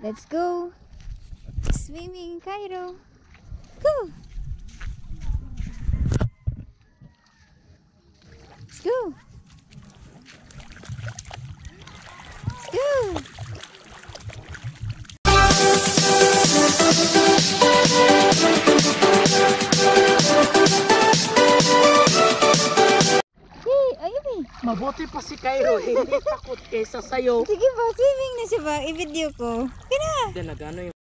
Let's go. Swimming in Cairo. Go. Let's go. Let's go. Hey, Mabuti pa si Cairo, hindi takot kaysa sa'yo. Sige ba, swimming na siya ba? I-video ko. Kina. Hindi nagano yung